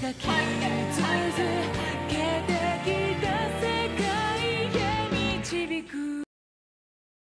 Omega Care.